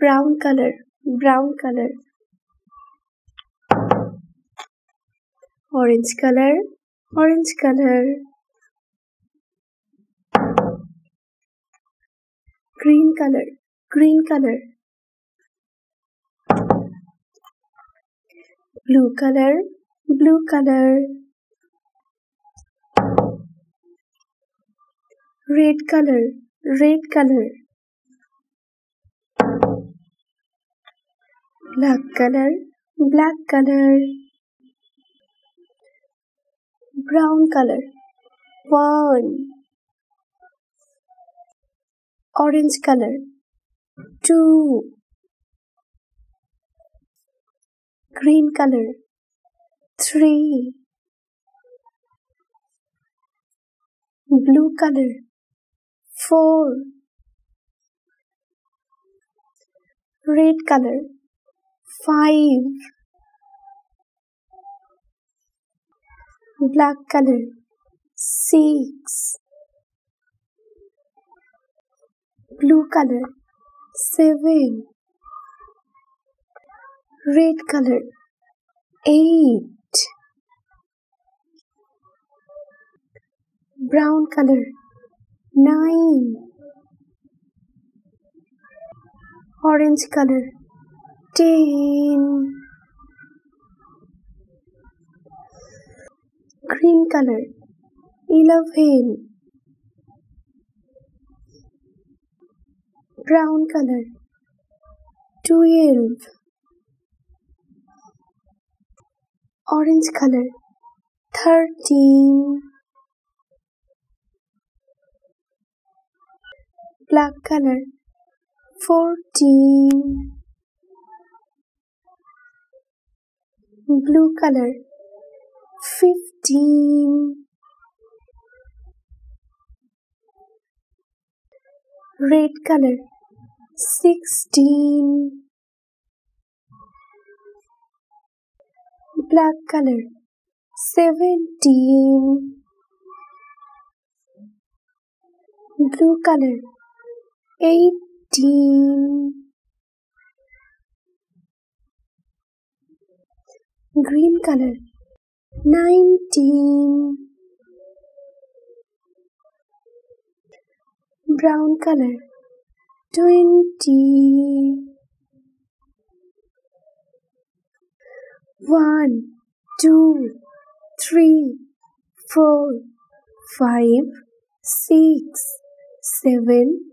brown color brown color. Orange color orange color. Green color green color. Blue color blue color red color red color. Black color black color. Brown color one orange color two. Green color three. Blue color four red color five black color six blue color seven red color eight brown color nine. Orange color. Ten. Green color. Eleven. Brown color. Twelve. Orange color. Thirteen black color. Fourteen. Blue color. Fifteen. Red color. Sixteen. Black color. Seventeen. Blue color eighteen. Green color nineteen. Brown color twenty. One two three four five six seven